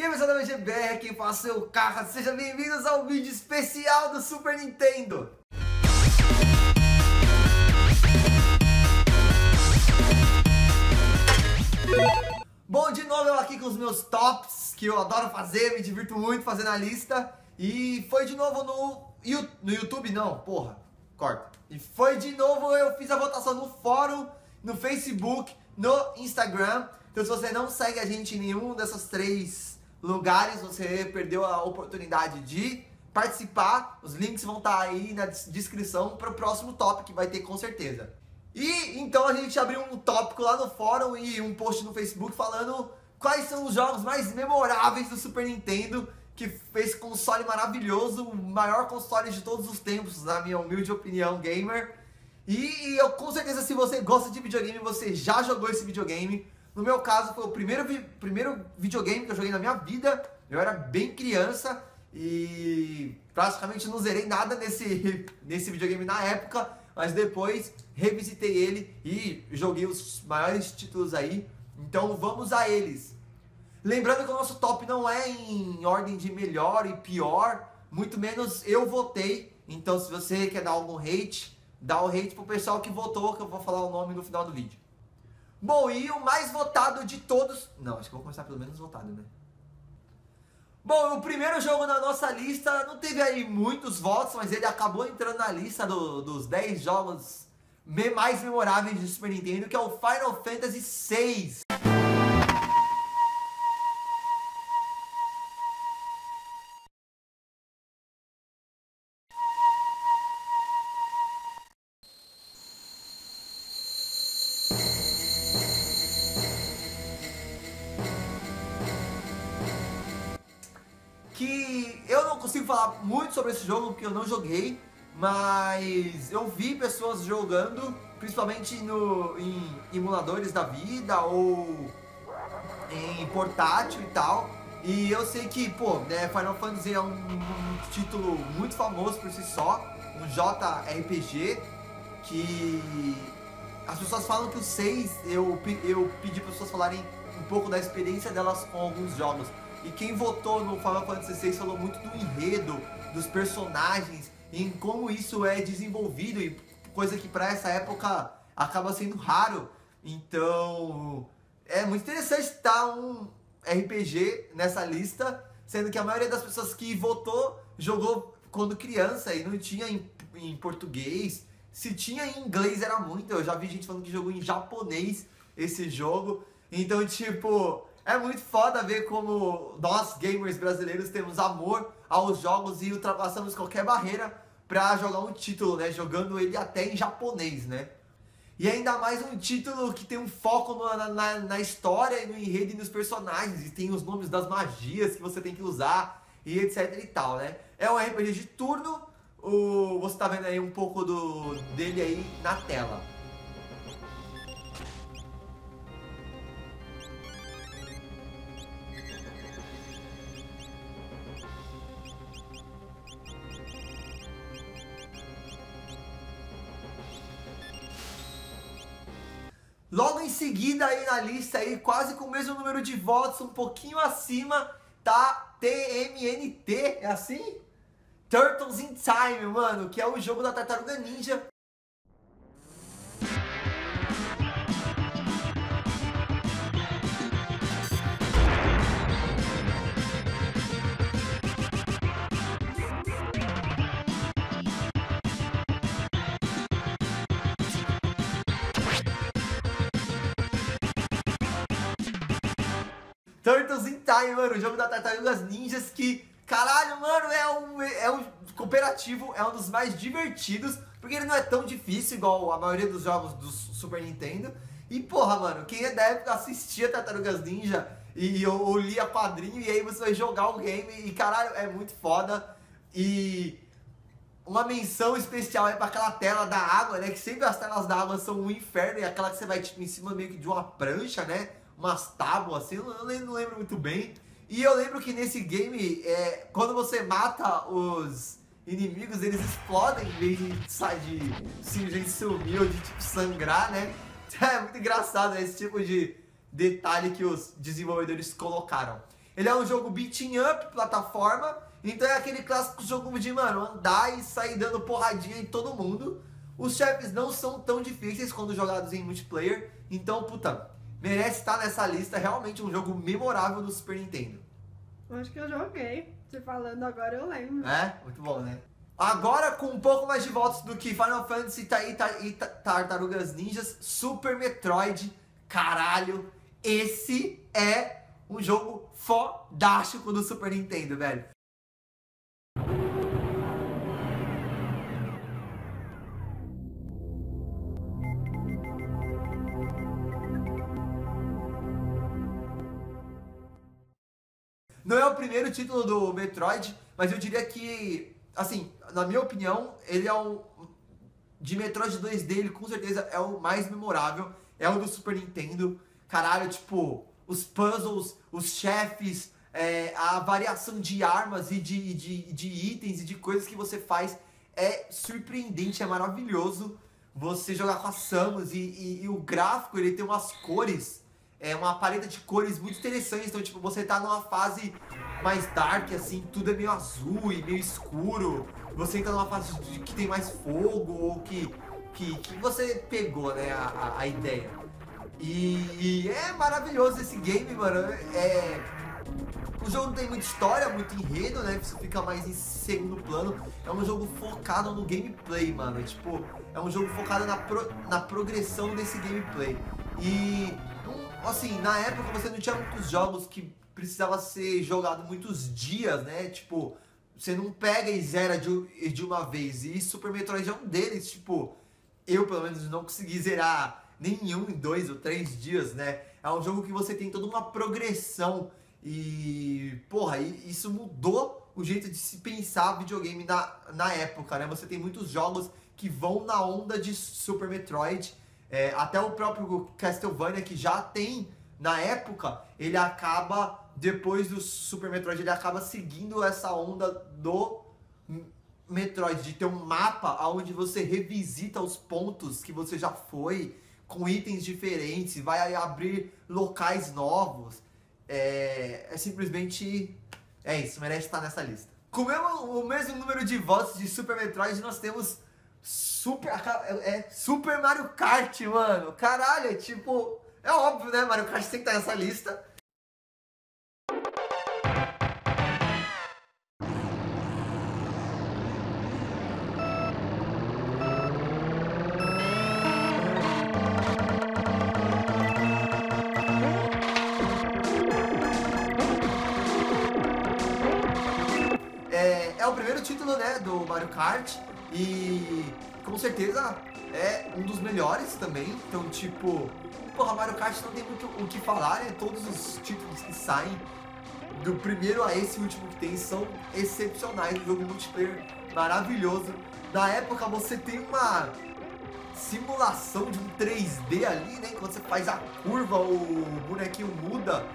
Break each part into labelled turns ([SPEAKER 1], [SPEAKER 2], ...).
[SPEAKER 1] E aí pessoal da MGBR, quem fala seu carro, sejam bem-vindos ao vídeo especial do Super Nintendo! Bom, de novo eu aqui com os meus tops, que eu adoro fazer, me divirto muito fazendo a lista. E foi de novo no, no YouTube, não, porra, corta. E foi de novo, eu fiz a votação no fórum, no Facebook, no Instagram. Então se você não segue a gente em nenhum dessas três lugares, você perdeu a oportunidade de participar. Os links vão estar aí na descrição para o próximo top que vai ter com certeza. E então a gente abriu um tópico lá no fórum e um post no Facebook falando quais são os jogos mais memoráveis do Super Nintendo, que fez console maravilhoso, o maior console de todos os tempos, na minha humilde opinião, gamer. E eu com certeza se você gosta de videogame, você já jogou esse videogame. No meu caso, foi o primeiro, vi primeiro videogame que eu joguei na minha vida. Eu era bem criança e praticamente não zerei nada nesse, nesse videogame na época, mas depois revisitei ele e joguei os maiores títulos aí. Então vamos a eles. Lembrando que o nosso top não é em ordem de melhor e pior, muito menos eu votei. Então se você quer dar algum hate, dá o hate pro pessoal que votou, que eu vou falar o nome no final do vídeo. Bom, e o mais votado de todos... Não, acho que vou começar pelo menos votado, né? Bom, o primeiro jogo na nossa lista não teve aí muitos votos, mas ele acabou entrando na lista do, dos 10 jogos mais memoráveis de Super Nintendo, que é o Final Fantasy VI. Muito sobre esse jogo porque eu não joguei, mas eu vi pessoas jogando, principalmente no, em emuladores da vida ou em portátil e tal. E eu sei que, pô, né, Final Fantasy é um, um título muito famoso por si só, um JRPG que as pessoas falam que o 6, eu, eu pedi para as pessoas falarem um pouco da experiência delas com alguns jogos. E quem votou no Final Fantasy VI falou muito do enredo, dos personagens, em como isso é desenvolvido, e coisa que para essa época acaba sendo raro. Então, é muito interessante estar um RPG nessa lista, sendo que a maioria das pessoas que votou jogou quando criança e não tinha em, em português. Se tinha em inglês era muito, eu já vi gente falando que jogou em japonês esse jogo. Então, tipo, é muito foda ver como nós, gamers brasileiros, temos amor aos jogos e ultrapassamos qualquer barreira pra jogar um título, né? Jogando ele até em japonês, né? E ainda mais um título que tem um foco na, na, na história e no enredo e nos personagens. E tem os nomes das magias que você tem que usar e etc e tal, né? É um RPG de turno. O, você tá vendo aí um pouco do, dele aí na tela. Logo em seguida aí na lista aí, quase com o mesmo número de votos, um pouquinho acima, tá TMNT, é assim? Turtles in Time, mano, que é o jogo da Tartaruga Ninja, Turtles in Time, mano, o jogo da Tartarugas Ninjas que, caralho, mano, é um, é um cooperativo, é um dos mais divertidos, porque ele não é tão difícil igual a maioria dos jogos do Super Nintendo. E, porra, mano, quem é da época assistia Tartarugas Ninja e eu, eu lia quadrinho e aí você vai jogar o game e, caralho, é muito foda. E uma menção especial é para aquela tela da água, né? Que sempre as telas da água são um inferno e aquela que você vai, tipo, em cima meio que de uma prancha, né? Umas tábuas assim, eu não lembro muito bem. E eu lembro que nesse game, é, quando você mata os inimigos, eles explodem em vez de, sair de simplesmente sumir ou de tipo, sangrar, né? É muito engraçado né, esse tipo de detalhe que os desenvolvedores colocaram. Ele é um jogo beating up, plataforma, então é aquele clássico jogo de, mano, andar e sair dando porradinha em todo mundo. Os chefes não são tão difíceis quando jogados em multiplayer, então, puta, merece estar nessa lista, realmente um jogo memorável do Super Nintendo.
[SPEAKER 2] Acho que eu joguei. Você falando agora eu lembro.
[SPEAKER 1] É, muito bom, né? Agora, com um pouco mais de votos do que Final Fantasy e Tartarugas Ninjas, Super Metroid, caralho, esse é um jogo fodástico do Super Nintendo, velho. Não é o primeiro título do Metroid, mas eu diria que, assim, na minha opinião, ele é o. De Metroid 2D, ele com certeza é o mais memorável. É o do Super Nintendo. Caralho, tipo, os puzzles, os chefes, é, a variação de armas e de, de, de itens e de coisas que você faz é surpreendente, é maravilhoso. Você jogar com a Samus e, e, e o gráfico, ele tem umas cores é uma paleta de cores muito interessante. Então, tipo, você tá numa fase mais dark, assim, tudo é meio azul e meio escuro. Você entra numa fase de, que tem mais fogo ou que, que, que você pegou, né, a, a, ideia. E, e, é maravilhoso esse game, mano. É, o jogo não tem muita história, muito enredo, né? Isso fica mais em segundo plano. É um jogo focado no gameplay, mano. Tipo, é um jogo focado na, pro, na progressão desse gameplay. E assim, na época você não tinha muitos jogos que precisava ser jogado muitos dias, né? Tipo, você não pega e zera de, de uma vez. E Super Metroid é um deles, tipo, eu pelo menos não consegui zerar nenhum em dois ou três dias, né? É um jogo que você tem toda uma progressão e, porra, isso mudou o jeito de se pensar videogame na, na época, né? Você tem muitos jogos que vão na onda de Super Metroid é, até o próprio Castlevania, que já tem na época, ele acaba, depois do Super Metroid, ele acaba seguindo essa onda do Metroid, de ter um mapa onde você revisita os pontos que você já foi, com itens diferentes, vai abrir locais novos. É, é simplesmente. É isso, merece estar nessa lista. Com o mesmo, o mesmo número de votos de Super Metroid, nós temos Super. É, é Super Mario Kart, mano. Caralho, é tipo. É óbvio, né? Mario Kart tem que estar nessa lista. É, é o primeiro título, né, do Mario Kart. E com certeza é um dos melhores também. Então, tipo, porra, Mario Kart não tem muito o que falar, né? Todos os títulos que saem, do primeiro a esse último que tem, são excepcionais. Um jogo multiplayer maravilhoso. Na época você tem uma simulação de um 3D ali, né? Quando você faz a curva, o bonequinho muda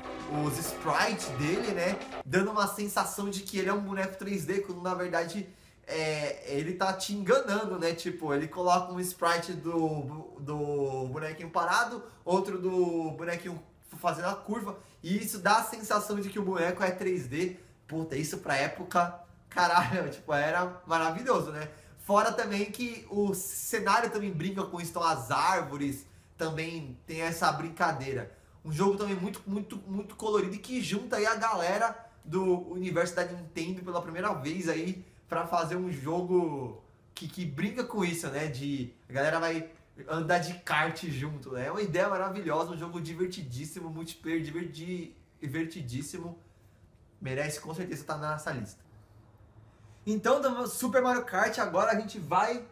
[SPEAKER 1] os sprites dele, né? Dando uma sensação de que ele é um boneco 3D, quando na verdade é, ele tá te enganando, né? Tipo, ele coloca um sprite do, do bonequinho parado, outro do bonequinho fazendo a curva, e isso dá a sensação de que o boneco é 3D. Puta, isso pra época, caralho, tipo, era maravilhoso, né? Fora também que o cenário também brinca com isso, então as árvores também tem essa brincadeira. Um jogo também muito, muito, muito colorido e que junta aí a galera do universo da Nintendo pela primeira vez aí para fazer um jogo que, que brinca com isso, né? De a galera vai andar de kart junto, né? É uma ideia maravilhosa, um jogo divertidíssimo, multiplayer divertidíssimo. Merece com certeza estar nessa lista. Então, do Super Mario Kart, agora a gente vai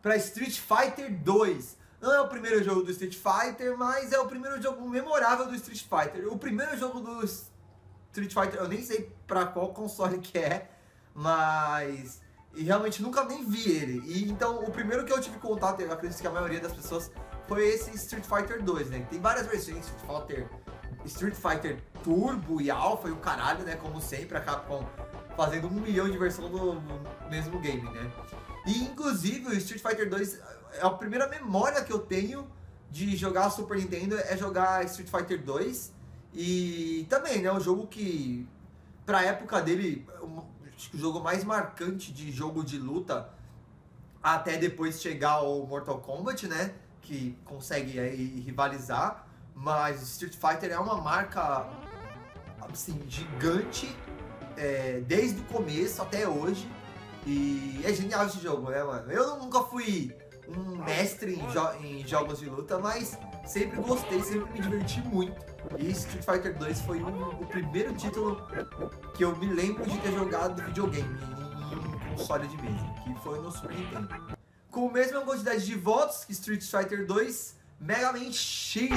[SPEAKER 1] para Street Fighter 2. Não é o primeiro jogo do Street Fighter, mas é o primeiro jogo memorável do Street Fighter. O primeiro jogo do Street Fighter, eu nem sei para qual console que é, mas. E realmente nunca nem vi ele. E então o primeiro que eu tive contato, eu acredito que a maioria das pessoas, foi esse Street Fighter 2, né? Tem várias versões Street Fighter. Street Fighter Turbo e Alpha e o caralho, né? Como sempre, a Capcom fazendo um milhão de versões do mesmo game, né? E inclusive o Street Fighter 2 é a primeira memória que eu tenho de jogar Super Nintendo é jogar Street Fighter 2. E também, né, um jogo que, pra época dele, acho que o jogo mais marcante de jogo de luta, até depois chegar o Mortal Kombat, né, que consegue aí rivalizar, mas Street Fighter é uma marca, assim, gigante, é, desde o começo até hoje, e é genial esse jogo, né, mano? Eu nunca fui um mestre em, jo em jogos de luta, mas sempre gostei, sempre me diverti muito. E Street Fighter 2 foi um, o primeiro título que eu me lembro de ter jogado de videogame em, um console de mesa, que foi no Super Nintendo. Com a mesma quantidade de votos que Street Fighter 2, Mega Man X.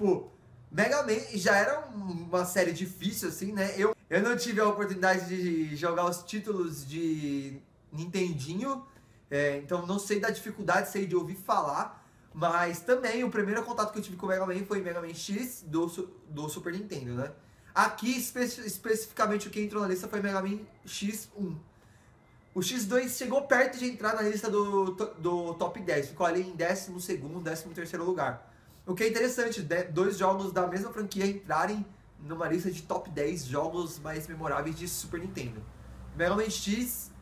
[SPEAKER 1] Tipo, Mega Man já era uma série difícil, assim, né? Eu, eu não tive a oportunidade de jogar os títulos de Nintendinho, é, então não sei da dificuldade, sei de ouvir falar. Mas também o primeiro contato que eu tive com o Mega Man foi Mega Man X do, do Super Nintendo, né? Aqui, espe especificamente, o que entrou na lista foi Mega Man X1. O X2 chegou perto de entrar na lista do, do top 10, ficou ali em 12 º 13 terceiro lugar. O que é interessante, dois jogos da mesma franquia entrarem numa lista de top 10 jogos mais memoráveis de Super Nintendo. Mega Man X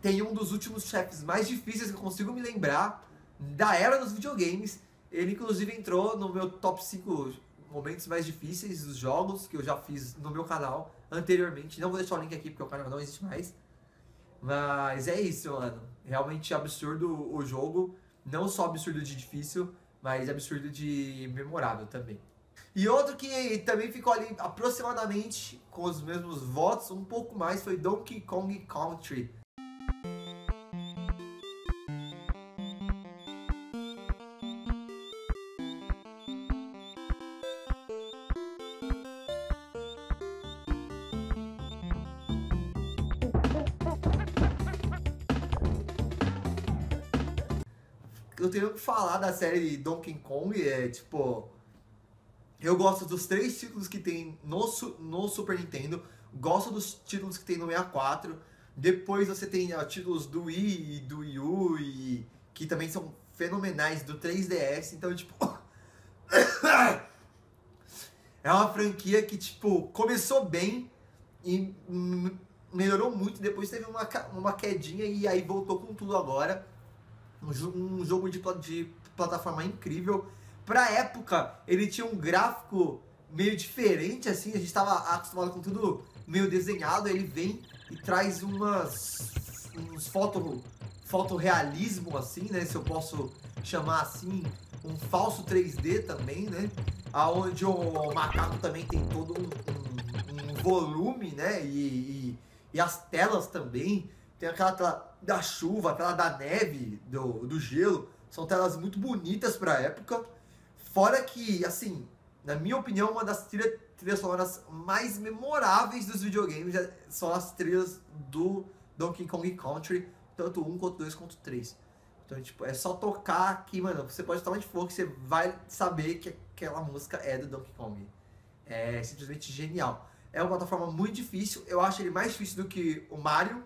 [SPEAKER 1] tem um dos últimos chefes mais difíceis que eu consigo me lembrar da era dos videogames. Ele inclusive entrou no meu top 5 momentos mais difíceis dos jogos que eu já fiz no meu canal anteriormente. Não vou deixar o link aqui porque o canal não existe mais. Mas é isso, mano. Realmente absurdo o jogo. Não só absurdo de difícil, mas absurdo de memorável também. E outro que também ficou ali aproximadamente com os mesmos votos, um pouco mais, foi Donkey Kong Country. Eu tenho que falar da série Donkey Kong, é tipo. Eu gosto dos três títulos que tem no, no Super Nintendo, gosto dos títulos que tem no 64. Depois você tem ó, títulos do Wii e do Wii U, e, que também são fenomenais do 3DS. Então, tipo. é uma franquia que, tipo, começou bem e melhorou muito. Depois teve uma, uma quedinha e aí voltou com tudo agora. Um, jogo de, de plataforma incrível. Pra época, ele tinha um gráfico meio diferente, assim, a gente estava acostumado com tudo meio desenhado, ele vem e traz umas uns foto, fotorrealismo, assim, né, se eu posso chamar assim, um falso 3D também, né, aonde o, o macaco também tem todo um, um, um volume, né, e, e, e, as telas também, tem aquela tela da chuva, aquela da neve, do, do gelo. São telas muito bonitas pra época. Fora que, assim, na minha opinião, uma das trilhas, trilhas sonoras mais memoráveis dos videogames é, são as trilhas do Donkey Kong Country, tanto 1 quanto 2 quanto 3. Então, tipo, é só tocar aqui, mano. Você pode estar onde for que você vai saber que aquela música é do Donkey Kong. É simplesmente genial. É uma plataforma muito difícil. Eu acho ele mais difícil do que o Mario,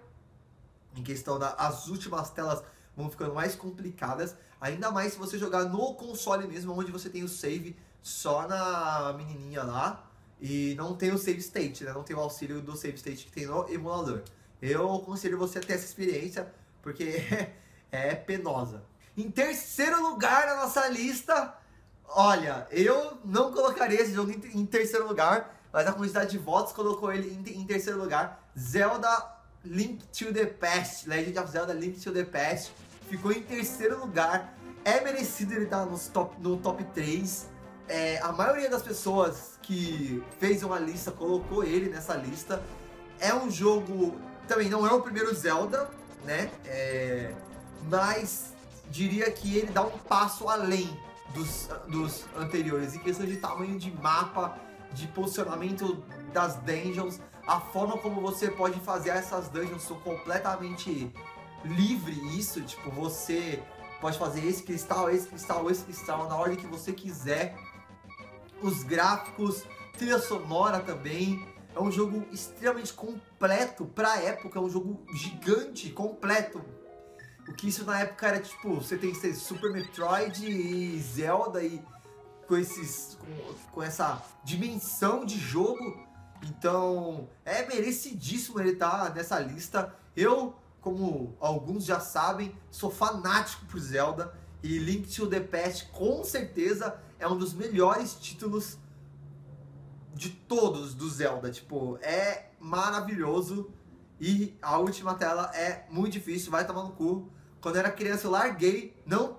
[SPEAKER 1] em questão das últimas telas vão ficando mais complicadas, ainda mais se você jogar no console mesmo, onde você tem o save só na menininha lá e não tem o save state, né? Não tem o auxílio do save state que tem no emulador. Eu aconselho você a ter essa experiência porque é penosa. Em terceiro lugar na nossa lista, olha, eu não colocaria esse jogo em terceiro lugar, mas a quantidade de votos colocou ele em terceiro lugar. Zelda Link to the Past, Legend of Zelda Link to the Past, ficou em terceiro lugar. É merecido ele estar nos top, no top 3. É, a maioria das pessoas que fez uma lista colocou ele nessa lista. É um jogo. Também não é o primeiro Zelda, né? É, mas diria que ele dá um passo além dos, dos anteriores em questão de tamanho de mapa, de posicionamento das dungeons a forma como você pode fazer essas dungeons são completamente livre isso, tipo, você pode fazer esse cristal, esse cristal, esse cristal na ordem que você quiser. os gráficos, trilha sonora também. É um jogo extremamente completo pra época, é um jogo gigante, completo. O que isso na época era tipo, você tem Super Metroid e Zelda e com esses com, com essa dimensão de jogo. Então, é merecidíssimo ele estar tá nessa lista. Eu, como alguns já sabem, sou fanático por Zelda e Link to the Past com certeza é um dos melhores títulos de todos do Zelda. Tipo, é maravilhoso. E a última tela é muito difícil, vai tomar no cu. Quando eu era criança eu larguei, não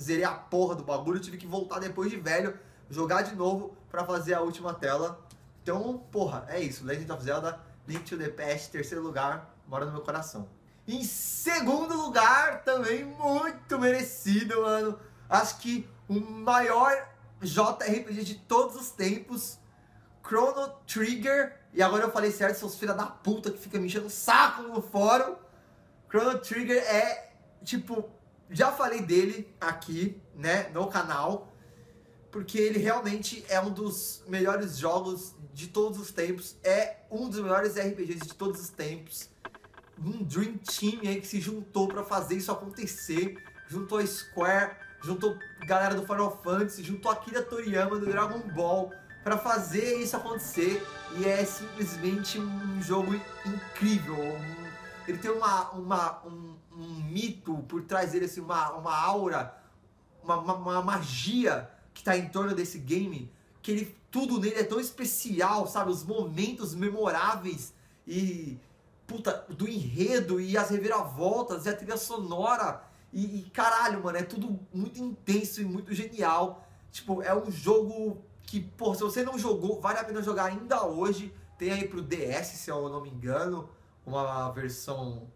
[SPEAKER 1] zerei a porra do bagulho, tive que voltar depois de velho, jogar de novo para fazer a última tela. Então, porra, é isso. Legend of Zelda, Link to the Past, terceiro lugar, mora no meu coração. Em segundo lugar, também muito merecido, mano. Acho que o maior JRPG de todos os tempos, Chrono Trigger. E agora eu falei certo, seus filha da puta que fica me enchendo o saco no fórum. Chrono Trigger é, tipo, já falei dele aqui, né, no canal, porque ele realmente é um dos melhores jogos de todos os tempos, é um dos melhores RPGs de todos os tempos. Um Dream Team aí que se juntou para fazer isso acontecer, juntou a Square, juntou galera do Final Fantasy, juntou a Akira Toriyama do Dragon Ball para fazer isso acontecer e é simplesmente um jogo incrível. Ele tem uma, uma, um, um, mito por trás dele, assim, uma, uma aura, uma, uma, uma magia que está em torno desse game, que ele, tudo nele é tão especial, sabe? Os momentos memoráveis e puta, do enredo e as reviravoltas e a trilha sonora e, e, caralho, mano, é tudo muito intenso e muito genial. Tipo, é um jogo que, pô, se você não jogou, vale a pena jogar ainda hoje. Tem aí pro DS, se eu não me engano, uma versão,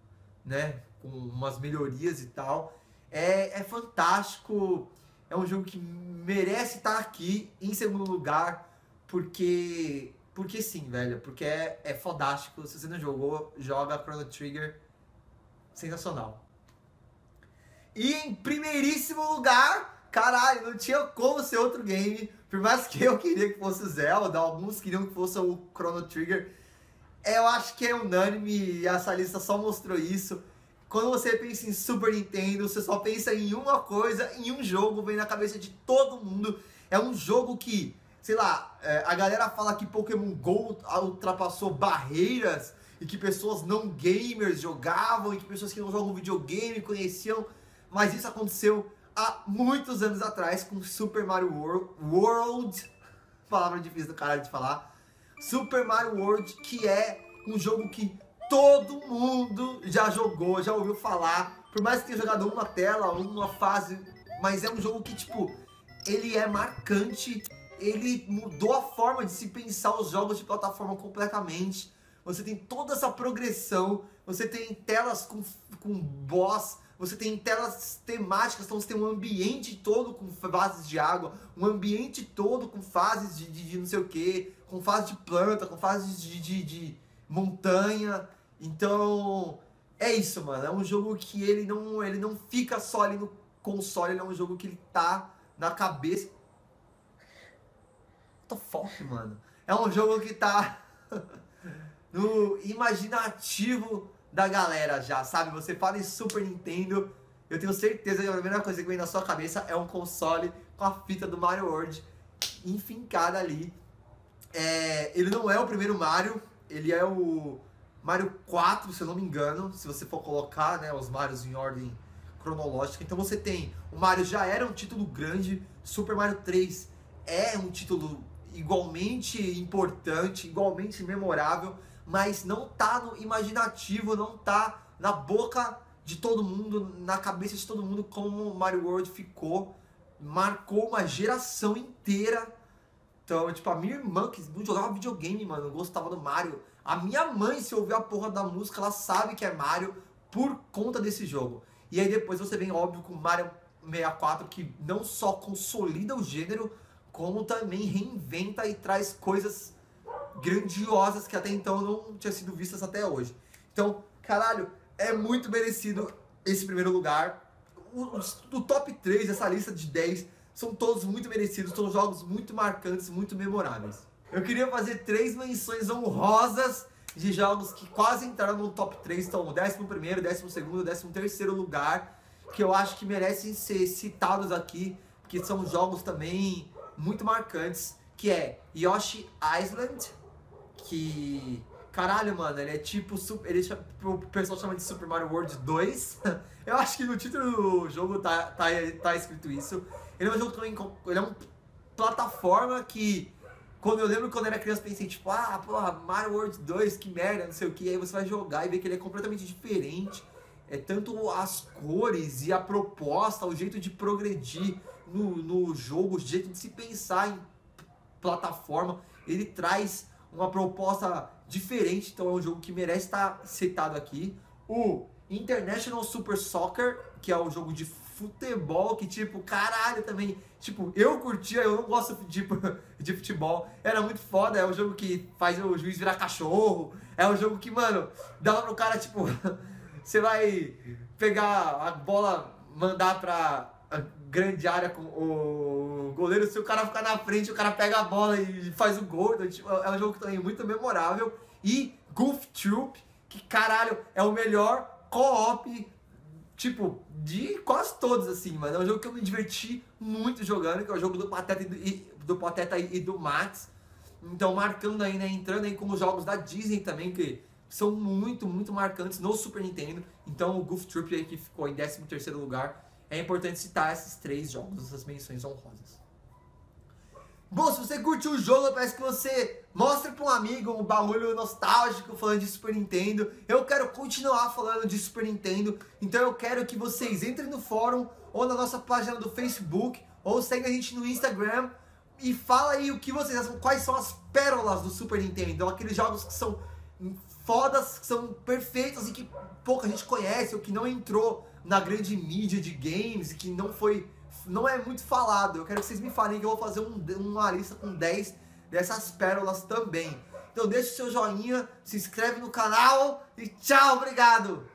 [SPEAKER 1] né, com umas melhorias e tal. É, é fantástico. É um jogo que merece estar aqui em segundo lugar, porque. Porque sim, velho. Porque é, é fodástico. Se você não jogou, joga Chrono Trigger. Sensacional. E em primeiríssimo lugar, caralho, não tinha como ser outro game. Por mais que eu queria que fosse Zelda, alguns queriam que fosse o Chrono Trigger. Eu acho que é unânime e essa lista só mostrou isso. Quando você pensa em Super Nintendo, você só pensa em uma coisa, em um jogo, vem na cabeça de todo mundo. É um jogo que, sei lá, é, a galera fala que Pokémon GO ultrapassou barreiras e que pessoas não gamers jogavam e que pessoas que não jogam videogame conheciam mas isso aconteceu há muitos anos atrás com Super Mario World, palavra difícil do caralho de falar, Super Mario World, que é um jogo que todo mundo já jogou, já ouviu falar, por mais que tenha jogado uma tela, uma fase, mas é um jogo que, tipo, ele é marcante, ele mudou a forma de se pensar os jogos de plataforma completamente. Você tem toda essa progressão, você tem telas com, com boss. Você tem telas temáticas, então você tem um ambiente todo com fases de água, um ambiente todo com fases de, de, de não sei o que, com fases de planta, com fases de, de, de montanha. Então, é isso, mano. É um jogo que ele não, ele não fica só ali no console, ele é um jogo que ele tá na cabeça. What the fuck, mano? É um jogo que tá no imaginativo da galera já, sabe? Você fala em Super Nintendo, eu tenho certeza que a primeira coisa que vem na sua cabeça é um console com a fita do Mario World enfincada ali. É, ele não é o primeiro Mario, ele é o Mario 4, se eu não me engano, se você for colocar né, os Marios em ordem cronológica. Então você tem, o Mario já era um título grande, Super Mario 3 é um título igualmente importante, igualmente memorável mas não tá no imaginativo, não tá na boca de todo mundo, na cabeça de todo mundo como Mario World ficou. Marcou uma geração inteira. Então, tipo, a minha irmã que não jogava videogame, mano, gostava do Mario. A minha mãe, se ouvir a porra da música, ela sabe que é Mario por conta desse jogo. E aí depois você vem, óbvio, com Mario 64, que não só consolida o gênero, como também reinventa e traz coisas grandiosas que até então não tinham sido vistas até hoje. Então, caralho, é muito merecido esse primeiro lugar. O, top 3 dessa lista de 10 são todos muito merecidos, são jogos muito marcantes, muito memoráveis. Eu queria fazer três menções honrosas de jogos que quase entraram no top 3, então o 11, 12, 13 lugar, que eu acho que merecem ser citados aqui, que são jogos também muito marcantes, que é Yoshi Island, que caralho, mano, ele é tipo ele o pessoal chama de Super Mario World 2. eu acho que no título do jogo tá, tá, tá escrito isso. Ele é um jogo também, ele é uma plataforma que quando eu lembro quando eu era criança, pensei, tipo, ah, porra, Mario World 2, que merda, não sei o que. Aí você vai jogar e vê que ele é completamente diferente. É tanto as cores e a proposta, o jeito de progredir no, no jogo, o jeito de se pensar em plataforma. Ele traz uma proposta diferente, então é um jogo que merece estar citado aqui. O International Super Soccer, que é um jogo de futebol que, tipo, caralho, também. Tipo, eu curtia, eu não gosto de, de futebol. Era muito foda, é um jogo que faz o juiz virar cachorro. É um jogo que, mano, dá pro cara, tipo, você vai pegar a bola, mandar pra grande área com o goleiro, se o cara ficar na frente, o cara pega a bola e faz o gol. Então, tipo, é um jogo também muito memorável. E Goof Troop, que caralho, é o melhor co-op tipo, de quase todos, assim, mas é um jogo que eu me diverti muito jogando, que é o jogo do Pateta e do, do, Pateta e do Max. Então, marcando aí, né, entrando aí como jogos da Disney também, que são muito, muito marcantes no Super Nintendo. Então, o Goof Troop aí que ficou em 13º lugar, é importante citar esses três jogos, essas menções honrosas. Bom, se você curte o jogo, parece que você mostra para um amigo um bagulho nostálgico falando de Super Nintendo. Eu quero continuar falando de Super Nintendo, então eu quero que vocês entrem no fórum ou na nossa página do Facebook ou segue a gente no Instagram e fala aí o que vocês acham, quais são as pérolas do Super Nintendo, aqueles jogos que são fodas, que são perfeitos e que pouca gente conhece ou que não entrou na grande mídia de games e que não foi não é muito falado. Eu quero que vocês me falem que eu vou fazer um, uma lista com 10 dessas pérolas também. Então deixa o seu joinha, se inscreve no canal e tchau, obrigado!